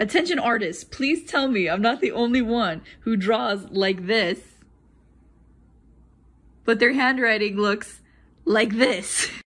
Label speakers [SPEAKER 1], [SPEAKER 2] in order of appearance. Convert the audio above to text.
[SPEAKER 1] Attention artists, please tell me I'm not the only one who draws like this. But their handwriting looks like this.